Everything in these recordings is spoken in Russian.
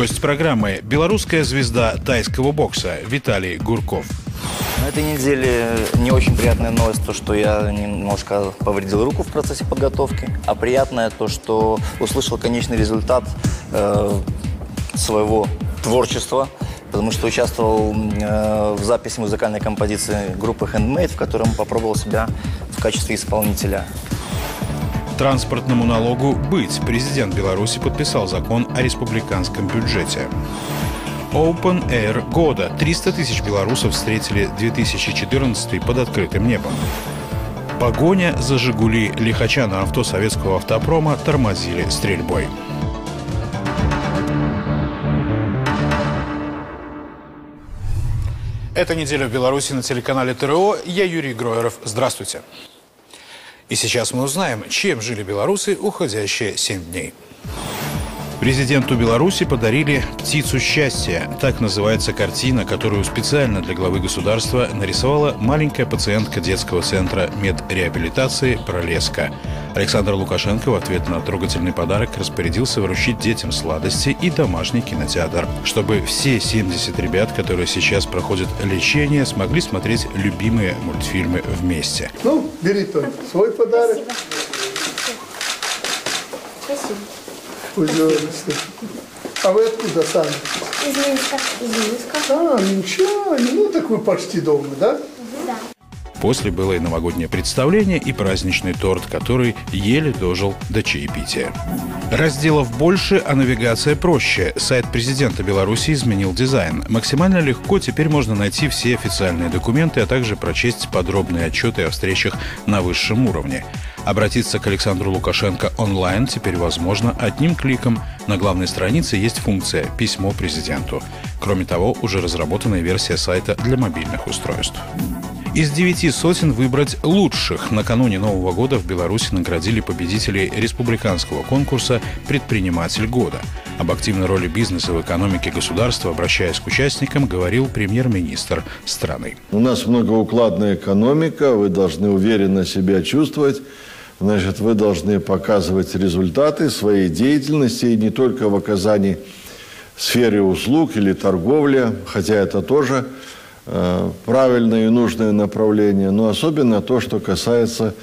Гость программы – белорусская звезда тайского бокса Виталий Гурков. На этой неделе не очень приятная новость, то, что я немножко повредил руку в процессе подготовки, а приятное то, что услышал конечный результат э, своего творчества, потому что участвовал э, в записи музыкальной композиции группы Handmade, в котором попробовал себя в качестве исполнителя. Транспортному налогу быть. Президент Беларуси подписал закон о республиканском бюджете. Open Air года. 300 тысяч белорусов встретили 2014 под открытым небом. Погоня за «Жигули» лихача на авто советского автопрома тормозили стрельбой. Это неделя в Беларуси на телеканале ТРО. Я Юрий Гроеров. Здравствуйте. И сейчас мы узнаем, чем жили белорусы уходящие 7 дней. Президенту Беларуси подарили «Птицу счастья». Так называется картина, которую специально для главы государства нарисовала маленькая пациентка детского центра медреабилитации «Пролеска». Александр Лукашенко в ответ на трогательный подарок распорядился вручить детям сладости и домашний кинотеатр, чтобы все 70 ребят, которые сейчас проходят лечение, смогли смотреть любимые мультфильмы вместе. Ну, бери только свой подарок. Спасибо. Пожалуйста. А вы откуда сами? Из Минска. Из Минска. А, минчане. Ну, так вы почти дома, да? После было и новогоднее представление, и праздничный торт, который еле дожил до чаепития. Разделов больше, а навигация проще. Сайт президента Беларуси изменил дизайн. Максимально легко теперь можно найти все официальные документы, а также прочесть подробные отчеты о встречах на высшем уровне. Обратиться к Александру Лукашенко онлайн теперь возможно одним кликом. На главной странице есть функция «Письмо президенту». Кроме того, уже разработана версия сайта для мобильных устройств. Из девяти сотен выбрать лучших. Накануне Нового года в Беларуси наградили победителей республиканского конкурса «Предприниматель года». Об активной роли бизнеса в экономике государства, обращаясь к участникам, говорил премьер-министр страны. У нас многоукладная экономика, вы должны уверенно себя чувствовать. Значит, вы должны показывать результаты своей деятельности и не только в оказании сфере услуг или торговли, хотя это тоже правильное и нужное направление, но особенно то, что касается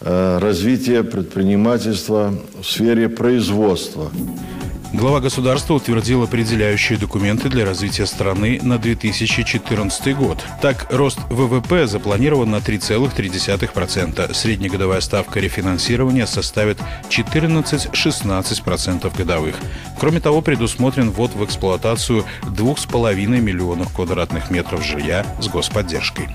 э, развития предпринимательства в сфере производства. Глава государства утвердил определяющие документы для развития страны на 2014 год. Так, рост ВВП запланирован на 3,3%. Среднегодовая ставка рефинансирования составит 14-16% годовых. Кроме того, предусмотрен ввод в эксплуатацию 2,5 миллионов квадратных метров жилья с господдержкой.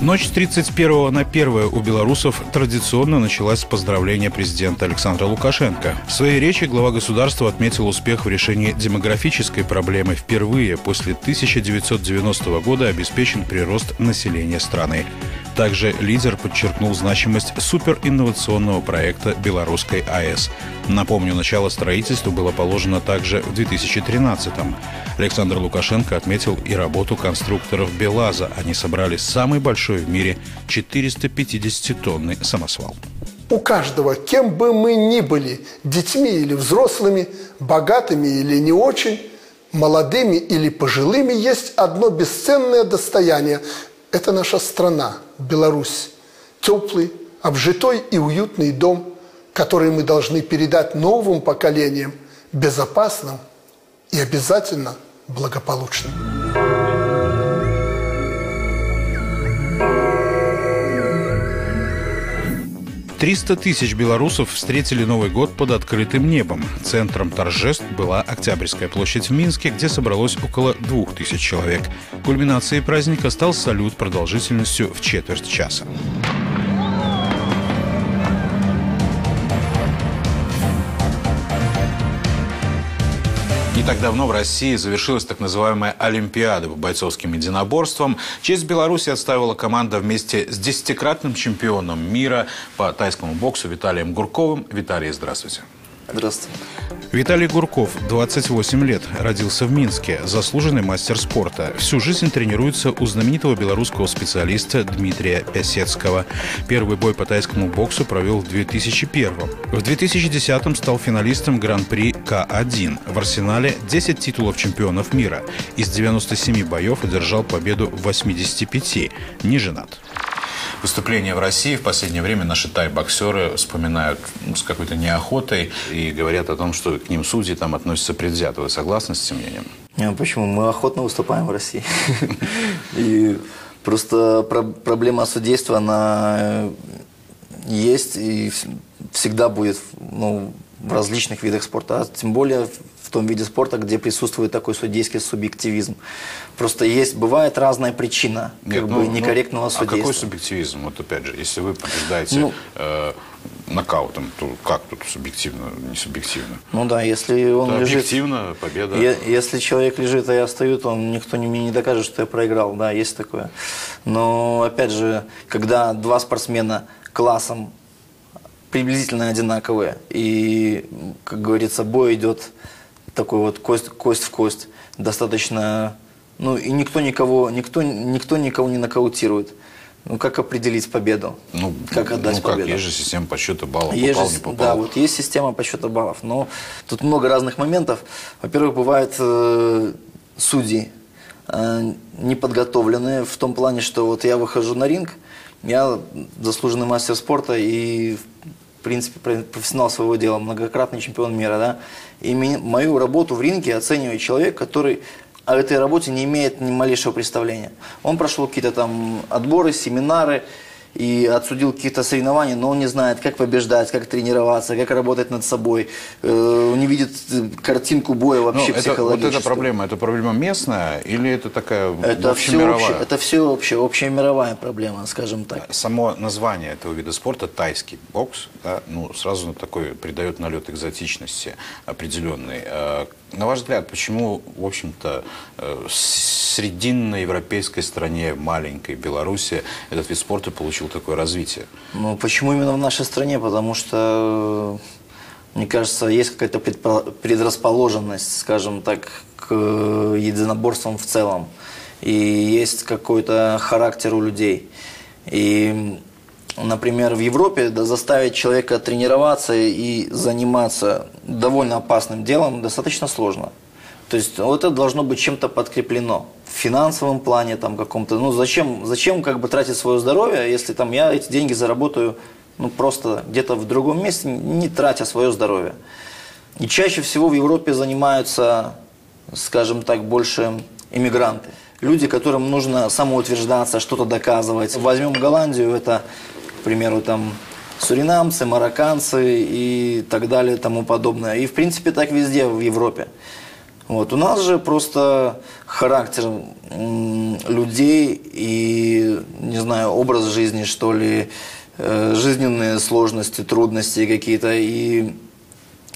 Ночь с 31 на 1 у белорусов традиционно началась с поздравления президента Александра Лукашенко. В своей речи глава государства отметил успех в решении демографической проблемы. Впервые после 1990 года обеспечен прирост населения страны. Также лидер подчеркнул значимость суперинновационного проекта белорусской АЭС. Напомню, начало строительства было положено также в 2013-м. Александр Лукашенко отметил и работу конструкторов БелАЗа. Они собрали самый большой в мире 450-тонный самосвал. У каждого, кем бы мы ни были, детьми или взрослыми, богатыми или не очень, молодыми или пожилыми, есть одно бесценное достояние – это наша страна, Беларусь. Теплый, обжитой и уютный дом, который мы должны передать новым поколениям, безопасным и обязательно – благополучным. Триста тысяч белорусов встретили Новый год под открытым небом. Центром торжеств была Октябрьская площадь в Минске, где собралось около двух тысяч человек. Кульминацией праздника стал салют продолжительностью в четверть часа. Так давно в России завершилась так называемая Олимпиада по бойцовским единоборствам. Честь Беларуси отставила команда вместе с десятикратным чемпионом мира по тайскому боксу Виталием Гурковым. Виталий, здравствуйте. Здравствуйте. Виталий Гурков, 28 лет, родился в Минске, заслуженный мастер спорта. Всю жизнь тренируется у знаменитого белорусского специалиста Дмитрия Пясецкого. Первый бой по тайскому боксу провел в 2001 В 2010 стал финалистом Гран-при К1. В арсенале 10 титулов чемпионов мира. Из 97 боев одержал победу в 85. Не женат. Выступления в России в последнее время наши тай-боксеры вспоминают ну, с какой-то неохотой и говорят о том, что к ним судьи там относятся предвзято. Вы согласны с этим мнением? Не, почему? Мы охотно выступаем в России. И просто проблема судейства, она есть и всегда будет ну, в различных видах спорта, а тем более в том виде спорта, где присутствует такой судейский субъективизм. Просто есть, бывает разная причина Нет, как ну, бы ну, некорректного ну, судейства. А какой субъективизм? Вот опять же, если вы побеждаете ну, э, нокаутом, то как тут субъективно, не субъективно? Ну да, если он это лежит... Объективно победа. Е, если человек лежит, а я стою, то он, никто не, мне не докажет, что я проиграл. Да, есть такое. Но опять же, когда два спортсмена классом приблизительно одинаковые, и, как говорится, бой идет такой вот кость, кость в кость, достаточно, ну и никто никого, никто, никто никого не нокаутирует. Ну, как определить победу? Ну, как отдать ну, как, победу? Есть же система подсчета баллов, есть попал, же, не попал. Да, вот есть система подсчета баллов, но тут много разных моментов. Во-первых, бывают э, судьи э, неподготовленные в том плане, что вот я выхожу на ринг, я заслуженный мастер спорта и в принципе, профессионал своего дела, многократный чемпион мира, да, и мою работу в ринге оценивает человек, который о этой работе не имеет ни малейшего представления. Он прошел какие-то там отборы, семинары, и отсудил какие-то соревнования, но он не знает, как побеждать, как тренироваться, как работать над собой, э, не видит э, картинку боя вообще ну, психологически. Вот эта проблема, это проблема местная или это такая это общемировая? Все это все общее, общая мировая проблема, скажем так. Само название этого вида спорта, тайский бокс, да, ну, сразу такой придает налет экзотичности определенный. Э, на ваш взгляд, почему, в общем-то, в срединной европейской стране, маленькой Беларуси, этот вид спорта получил такое развитие? Ну, почему именно в нашей стране? Потому что, мне кажется, есть какая-то предрасположенность, скажем так, к единоборствам в целом. И есть какой-то характер у людей. И например, в Европе да, заставить человека тренироваться и заниматься довольно опасным делом достаточно сложно. То есть вот это должно быть чем-то подкреплено в финансовом плане там каком-то. Ну зачем, зачем как бы тратить свое здоровье, если там я эти деньги заработаю ну просто где-то в другом месте, не тратя свое здоровье. И чаще всего в Европе занимаются, скажем так, больше иммигранты. Люди, которым нужно самоутверждаться, что-то доказывать. Возьмем Голландию, это к примеру, там суринамцы, марокканцы и так далее, тому подобное. И, в принципе, так везде в Европе. Вот. У нас же просто характер людей и, не знаю, образ жизни, что ли, э, жизненные сложности, трудности какие-то. И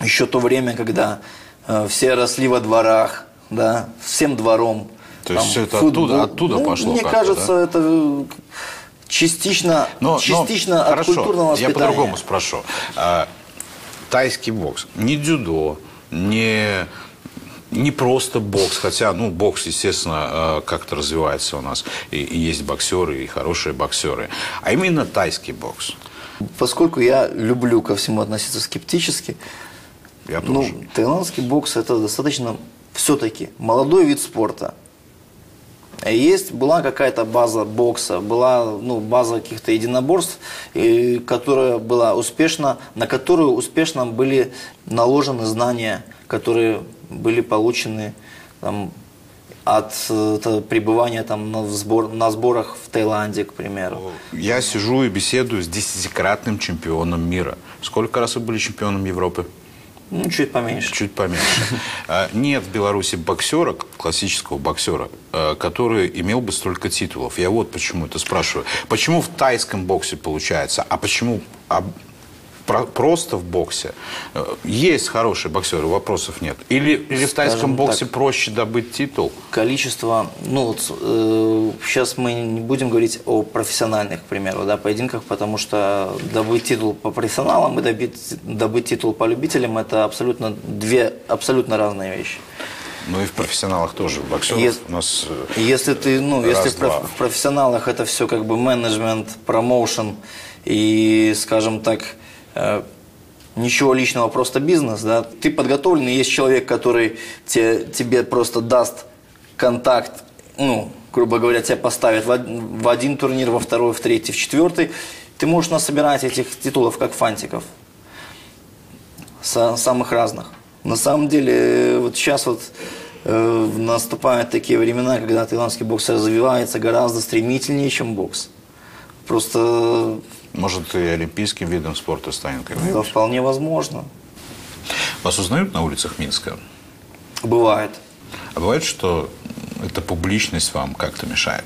еще то время, когда э, все росли во дворах, да, всем двором. То есть все это футбол. оттуда, оттуда ну, пошло? Мне кажется, да? это частично, но, частично но, от хорошо, культурного воспитания. Я по-другому спрошу. А, тайский бокс, не дзюдо, не не просто бокс, хотя, ну, бокс, естественно, а, как-то развивается у нас, и, и есть боксеры, и хорошие боксеры, а именно тайский бокс. Поскольку я люблю ко всему относиться скептически, я ну, тоже. таиландский бокс это достаточно все-таки молодой вид спорта. Есть, была какая-то база бокса, была ну, база каких-то единоборств, и, которая была успешна, на которую успешно были наложены знания, которые были получены там, от это, пребывания там, на, сбор, на сборах в Таиланде, к примеру. Я сижу и беседую с десятикратным чемпионом мира. Сколько раз вы были чемпионом Европы? Ну, чуть поменьше. Чуть поменьше. А, нет в Беларуси боксера, классического боксера, а, который имел бы столько титулов. Я вот почему это спрашиваю. Почему в тайском боксе получается, а почему про- просто в боксе. Э, Есть хорошие боксеры, вопросов нет. Или, или в тайском боксе так. проще добыть титул? Количество, ну вот э, сейчас мы не будем говорить о профессиональных, к примеру, да, поединках, потому что добыть титул по профессионалам и добыть, добыть титул по любителям это абсолютно две абсолютно разные вещи. Ну и в профессионалах тоже, в боксерах Ес- у нас... э, Если ты, ну, если в, Раз-два. проф- в профессионалах это все как бы менеджмент, промоушен и, скажем так, ничего личного, просто бизнес, да. Ты подготовленный, есть человек, который те- тебе просто даст контакт, ну, грубо говоря, тебя поставит в, в один турнир, во второй, в третий, в четвертый. Ты можешь насобирать этих титулов как фантиков са- самых разных. На самом деле, э, вот сейчас вот э, наступают такие времена, когда таиландский бокс развивается гораздо стремительнее, чем бокс. Просто Может, и олимпийским видом спорта станет когда-нибудь. вполне возможно. Вас узнают на улицах Минска? Бывает. А бывает, что эта публичность вам как-то мешает?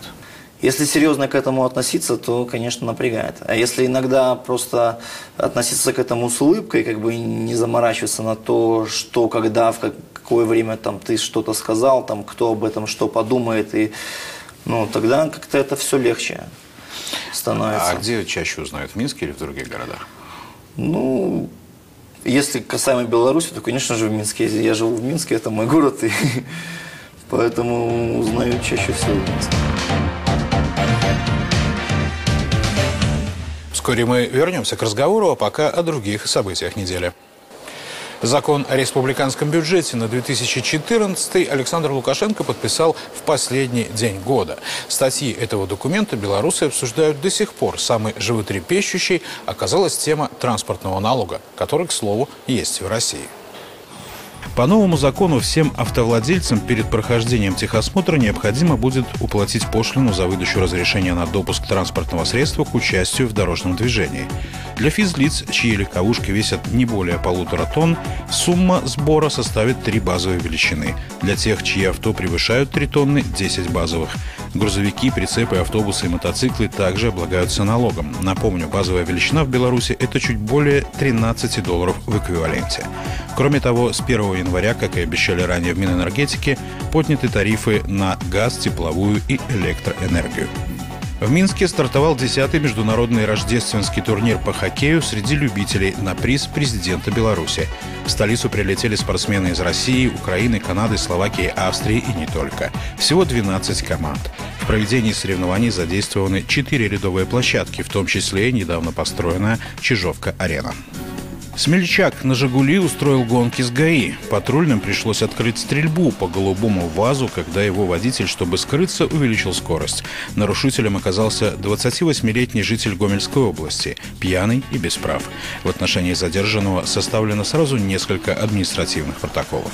Если серьезно к этому относиться, то, конечно, напрягает. А если иногда просто относиться к этому с улыбкой, как бы не заморачиваться на то, что, когда, в как- какое время там ты что-то сказал, там кто об этом что подумает, и ну тогда как-то это все легче становится. А где чаще узнают, в Минске или в других городах? Ну, если касаемо Беларуси, то, конечно же, в Минске. Я живу в Минске, это мой город, и поэтому узнаю чаще всего в Минске. Вскоре мы вернемся к разговору, а пока о других событиях недели. Закон о республиканском бюджете на 2014 Александр Лукашенко подписал в последний день года. Статьи этого документа белорусы обсуждают до сих пор. Самой животрепещущей оказалась тема транспортного налога, который, к слову, есть в России. По новому закону всем автовладельцам перед прохождением техосмотра необходимо будет уплатить пошлину за выдачу разрешения на допуск транспортного средства к участию в дорожном движении. Для физлиц, чьи легковушки весят не более полутора тонн, сумма сбора составит три базовые величины. Для тех, чьи авто превышают 3 тонны – 10 базовых. Грузовики, прицепы, автобусы и мотоциклы также облагаются налогом. Напомню, базовая величина в Беларуси – это чуть более 13 долларов в эквиваленте. Кроме того, с 1 января, как и обещали ранее в Минэнергетике, подняты тарифы на газ, тепловую и электроэнергию. В Минске стартовал 10-й международный рождественский турнир по хоккею среди любителей на приз президента Беларуси. В столицу прилетели спортсмены из России, Украины, Канады, Словакии, Австрии и не только. Всего 12 команд. В проведении соревнований задействованы 4 рядовые площадки, в том числе недавно построенная Чижовка-арена. Смельчак на «Жигули» устроил гонки с ГАИ. Патрульным пришлось открыть стрельбу по голубому вазу, когда его водитель, чтобы скрыться, увеличил скорость. Нарушителем оказался 28-летний житель Гомельской области, пьяный и без прав. В отношении задержанного составлено сразу несколько административных протоколов.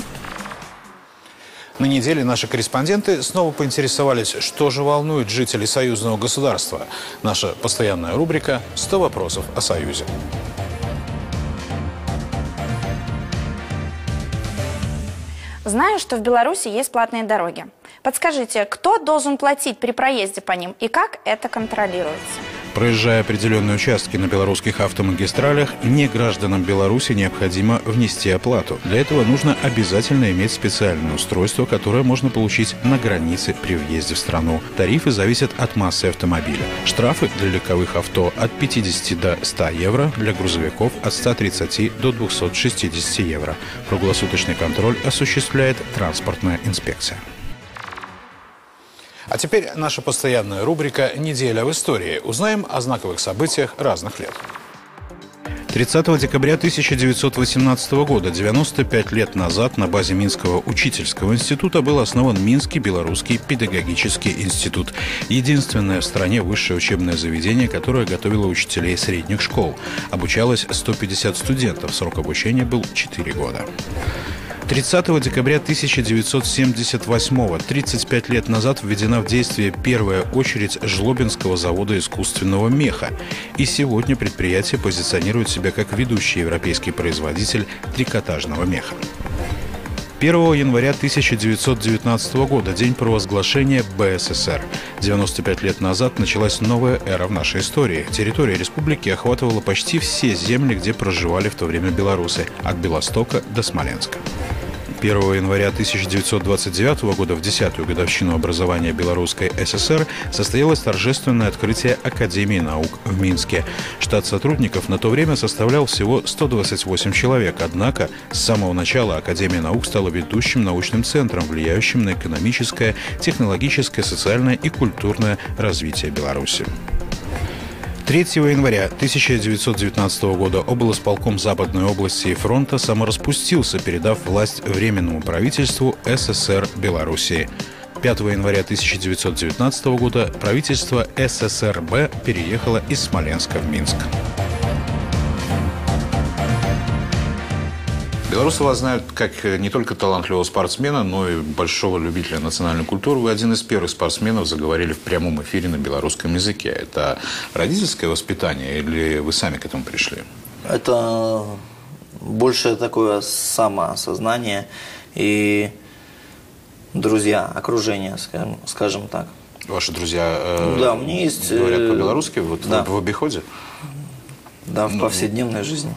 На неделе наши корреспонденты снова поинтересовались, что же волнует жителей союзного государства. Наша постоянная рубрика «100 вопросов о Союзе». Знаю, что в Беларуси есть платные дороги. Подскажите, кто должен платить при проезде по ним и как это контролируется? Проезжая определенные участки на белорусских автомагистралях, не гражданам Беларуси необходимо внести оплату. Для этого нужно обязательно иметь специальное устройство, которое можно получить на границе при въезде в страну. Тарифы зависят от массы автомобиля. Штрафы для легковых авто от 50 до 100 евро, для грузовиков от 130 до 260 евро. Круглосуточный контроль осуществляет транспортная инспекция. А теперь наша постоянная рубрика «Неделя в истории». Узнаем о знаковых событиях разных лет. 30 декабря 1918 года, 95 лет назад, на базе Минского учительского института был основан Минский белорусский педагогический институт. Единственное в стране высшее учебное заведение, которое готовило учителей средних школ. Обучалось 150 студентов, срок обучения был 4 года. 30 декабря 1978 35 лет назад введена в действие первая очередь Жлобинского завода искусственного меха. И сегодня предприятие позиционирует себя как ведущий европейский производитель трикотажного меха. 1 января 1919 года, день провозглашения БССР. 95 лет назад началась новая эра в нашей истории. Территория республики охватывала почти все земли, где проживали в то время белорусы, от Белостока до Смоленска. 1 января 1929 года, в 10-ю годовщину образования Белорусской ССР, состоялось торжественное открытие Академии наук в Минске. Штат сотрудников на то время составлял всего 128 человек, однако с самого начала Академия наук стала ведущим научным центром, влияющим на экономическое, технологическое, социальное и культурное развитие Беларуси. 3 января 1919 года облсполком Западной области и фронта самораспустился, передав власть Временному правительству СССР Белоруссии. 5 января 1919 года правительство СССРБ переехало из Смоленска в Минск. Белорусы вас знают как не только талантливого спортсмена, но и большого любителя национальной культуры. Вы один из первых спортсменов заговорили в прямом эфире на белорусском языке. Это родительское воспитание или вы сами к этому пришли? Это больше такое самоосознание и друзья, окружение, скажем, скажем так. Ваши друзья э, да, меня есть, говорят э, по-белорусски вот, да. в, в обиходе? Да, в повседневной жизни.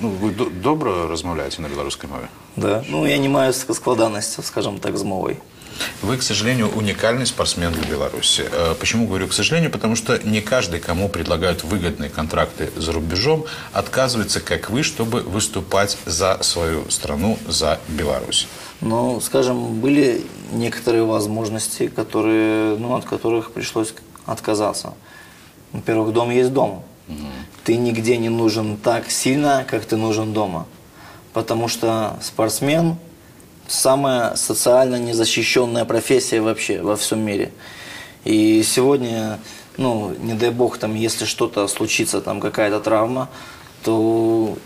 Ну, вы до- добро размовляете на белорусской мове? Да. Ну, я не маю ск- складанностью, скажем так, з мовой. Вы, к сожалению, уникальный спортсмен для Беларуси. Э, Почему говорю к сожалению? Потому что не каждый, кому предлагают выгодные контракты за рубежом, отказывается, как вы, чтобы выступать за свою страну, за Беларусь. Но, скажем, были некоторые возможности, которые, ну, от которых пришлось отказаться. Во-первых, дом есть дом. Ты нигде не нужен так сильно, как ты нужен дома. Потому что спортсмен – самая социально незащищенная профессия вообще во всем мире. И сегодня, ну, не дай бог, там, если что-то случится, там какая-то травма, то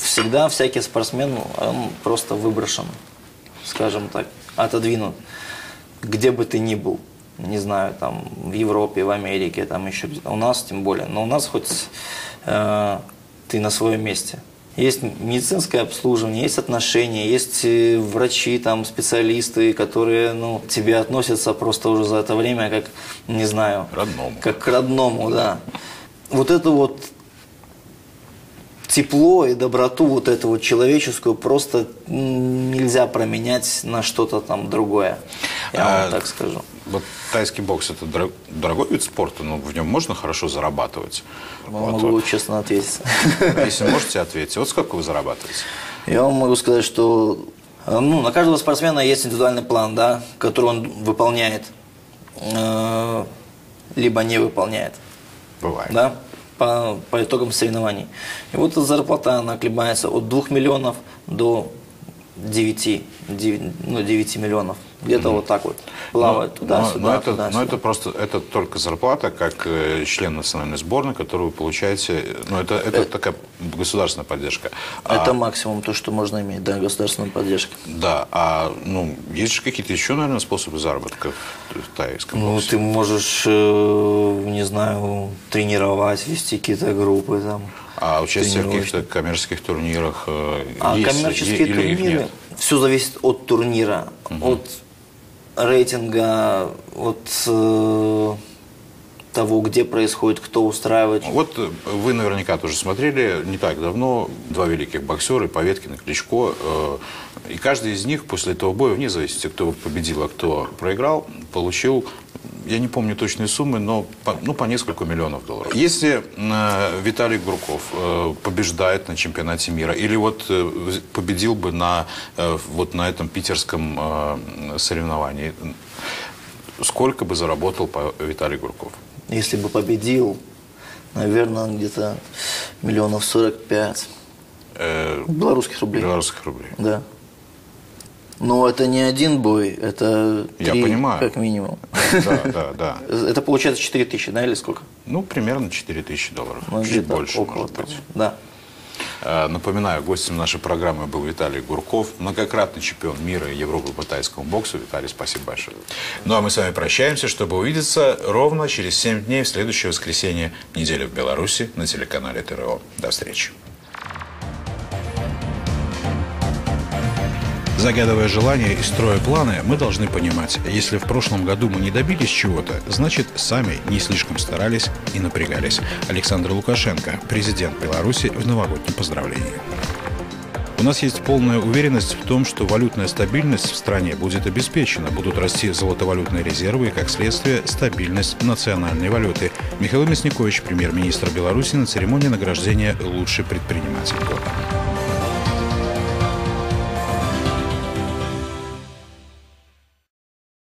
всегда всякий спортсмен, он просто выброшен, скажем так, отодвинут, где бы ты ни был. Не знаю, там, в Европе, в Америке, там еще где-то. У нас тем более. Но у нас хоть э, ты на своем месте. Есть медицинское обслуживание, есть отношения, есть э, врачи, там, специалисты, которые ну, к тебе относятся просто уже за это время как, не знаю, Родному. как к родному, да. Вот это вот тепло и доброту вот эту вот человеческую просто нельзя променять на что-то там другое. Я А, вам так скажу. Вот тайский бокс – это дор- дорогой вид спорта, но в нем можно хорошо зарабатывать. Вот, Могу вот. честно ответить. Если можете ответить, вот сколько вы зарабатываете? Я вам могу сказать, что э, ну, на каждого спортсмена есть индивидуальный план, да, который он выполняет, э, либо не выполняет. Бывает. да, по, по итогам соревнований. И вот зарплата, она колебается от 2 миллионов до 9, 9, ну, 9 миллионов. Где-то вот так вот плавает Но- туда-сюда, но, но это, туда-сюда. но это просто это только зарплата, как э, член национальной сборной, которую вы получаете. Ну, это, это такая государственная поддержка. А, Это максимум то, что можно иметь, да, государственной поддержки. Да, а ну, есть же какие-то еще, наверное, способы заработка в, тайском Ну, боксе? ты можешь, э, не знаю, тренировать, вести какие-то группы там. А участие в каких-то коммерческих турнирах э, А есть, коммерческие турниры, все зависит от турнира, от рейтинга, от э, того, где происходит, кто устраивает. Вот э, вы наверняка тоже смотрели не так давно два великих боксера, Поветкин и Кличко. э, И каждый из них после этого боя, вне зависимости, кто победил, а кто проиграл, получил, я не помню точные суммы, но по, ну, по несколько миллионов долларов. Если э, Виталий Гурков э, побеждает на чемпионате мира, или вот э, победил бы на, э, вот на этом питерском э, соревновании, сколько бы заработал Виталий Гурков? Если бы победил, наверное, где-то миллионов 45 Э, белорусских рублей. белорусских рублей. Да. Но это не один бой, это Я три, понимаю. как минимум. Да, да, да. Это получается 4 тысячи, да, или сколько? Ну, примерно 4 тысячи долларов. Ну, Чуть больше, около может того. быть. Да. Э, Напоминаю, гостем нашей программы был Виталий Гурков, многократный чемпион мира и Европы по тайскому боксу. Виталий, спасибо большое. Ну, а мы с вами прощаемся, чтобы увидеться ровно через 7 дней в следующее воскресенье недели в Беларуси на телеканале ТРО. До встречи. Загадывая желания и строя планы, мы должны понимать, если в прошлом году мы не добились чего-то, значит, сами не слишком старались и напрягались. Александр Лукашенко, президент Беларуси, в новогоднем поздравлении. У нас есть полная уверенность в том, что валютная стабильность в стране будет обеспечена, будут расти золотовалютные резервы и, как следствие, стабильность национальной валюты. Михаил Мясникович, премьер-министр Беларуси, на церемонии награждения «Лучший предприниматель года».